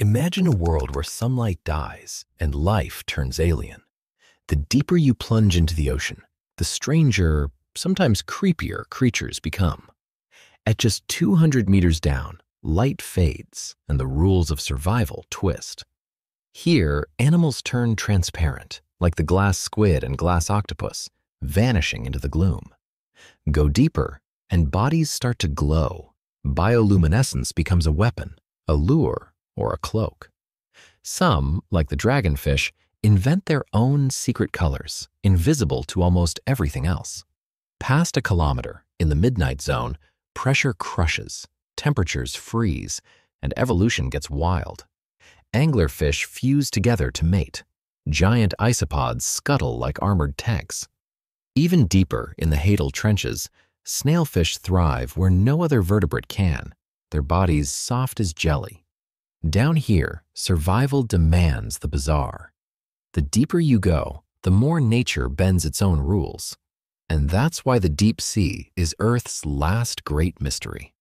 Imagine a world where sunlight dies and life turns alien. The deeper you plunge into the ocean, the stranger, sometimes creepier creatures become. At just 200 meters down, light fades and the rules of survival twist. Here, animals turn transparent, like the glass squid and glass octopus, vanishing into the gloom. Go deeper, and bodies start to glow. Bioluminescence becomes a weapon, a lure, or a cloak. Some, like the dragonfish, invent their own secret colors, invisible to almost everything else. Past a kilometer, in the midnight zone, pressure crushes, temperatures freeze, and evolution gets wild. Anglerfish fuse together to mate. Giant isopods scuttle like armored tanks. Even deeper in the Hadal trenches, snailfish thrive where no other vertebrate can, their bodies soft as jelly. Down here, survival demands the bizarre. The deeper you go, the more nature bends its own rules. And that's why the deep sea is Earth's last great mystery.